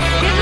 Yeah.